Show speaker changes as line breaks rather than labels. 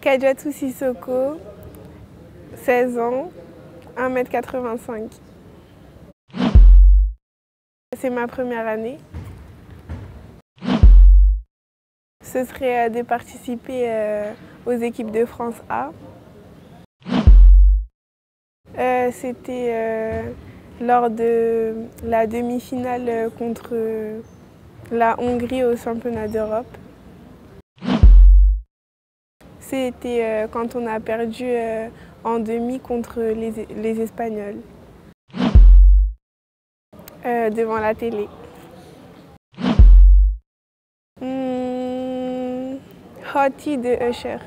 Kajatu Sissoko, 16 ans, 1m85. C'est ma première année. Ce serait euh, de participer euh, aux équipes de France A. Euh, c'était lors de la demi-finale contre la Hongrie au championnat d'Europe. C'était quand on a perdu en demi contre les, Espagnols devant la télé. Hmm, Hottie de Usher.